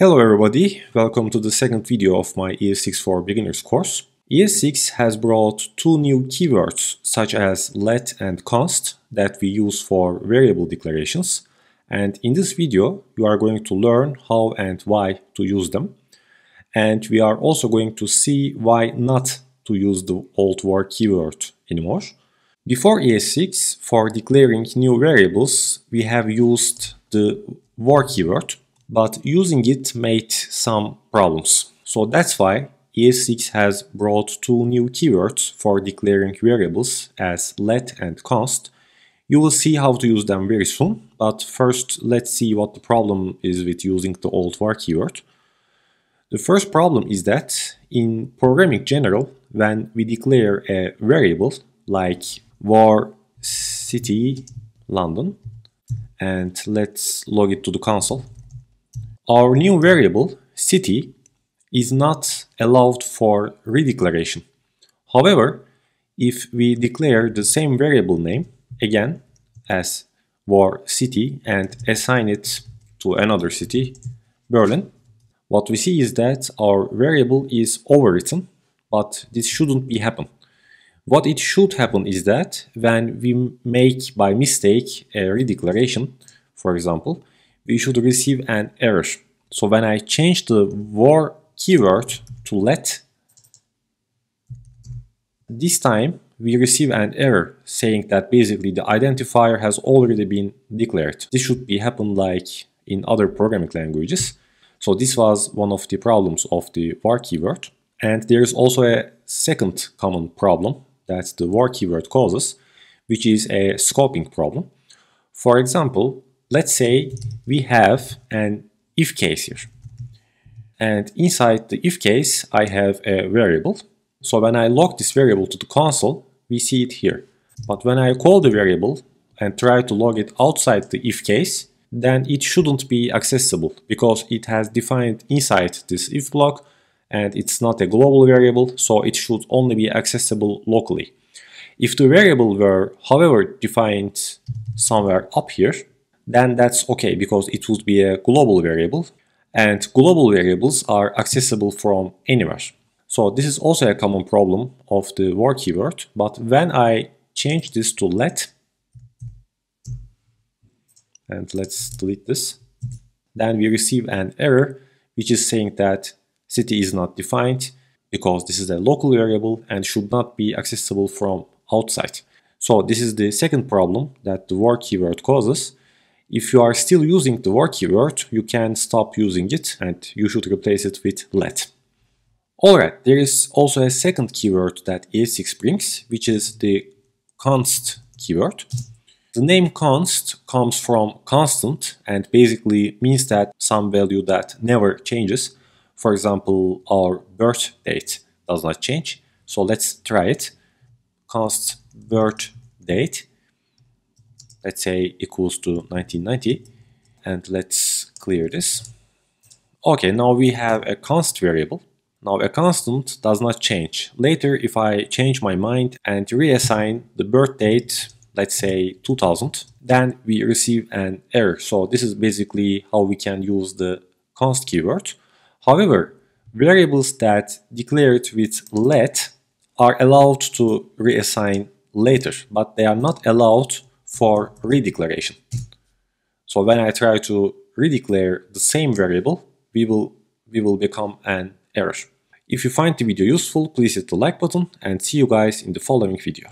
Hello everybody, welcome to the second video of my ES6 for Beginners course. ES6 has brought two new keywords such as let and const that we use for variable declarations and in this video you are going to learn how and why to use them and we are also going to see why not to use the old var keyword anymore. Before ES6, for declaring new variables, we have used the var keyword, but using it made some problems. So that's why ES6 has brought two new keywords for declaring variables as let and const. You will see how to use them very soon, but first let's see what the problem is with using the old var keyword. The first problem is that in programming general, when we declare a variable like var city London and let's log it to the console. Our new variable city is not allowed for redeclaration. However, if we declare the same variable name again as var city and assign it to another city, Berlin, what we see is that our variable is overwritten, but this shouldn't be happen. What it should happen is that when we make by mistake a redeclaration, for example, we should receive an error. So when I change the var keyword to let, this time we receive an error saying that basically the identifier has already been declared. This should be happen like in other programming languages. So this was one of the problems of the var keyword. And there is also a second common problem that the var keyword causes, which is a scoping problem. For example, let's say we have an if case here. And inside the if case, I have a variable. So when I log this variable to the console, we see it here. But when I call the variable and try to log it outside the if case, then it shouldn't be accessible because it has defined inside this if block and it's not a global variable, so it should only be accessible locally. If the variable were, however, defined somewhere up here, then that's okay because it would be a global variable and global variables are accessible from anywhere. So this is also a common problem of the var keyword, but when I change this to let, and let's delete this, then we receive an error which is saying that City is not defined because this is a local variable and should not be accessible from outside. So this is the second problem that the var keyword causes. If you are still using the var keyword, you can stop using it and you should replace it with let. Alright, there is also a second keyword that ES6 brings, which is the const keyword. The name const comes from constant and basically means that some value that never changes. For example, our birth date does not change. So let's try it. Const birth date, let's say equals to 1990. And let's clear this. Okay, now we have a const variable. Now a constant does not change. Later, if I change my mind and reassign the birth date, let's say 2000, then we receive an error. So this is basically how we can use the const keyword. However, variables that declared with let are allowed to reassign later, but they are not allowed for redeclaration. So when I try to redeclare the same variable, we will, we will become an error. If you find the video useful, please hit the like button and see you guys in the following video.